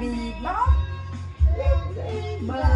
be blonde. Be.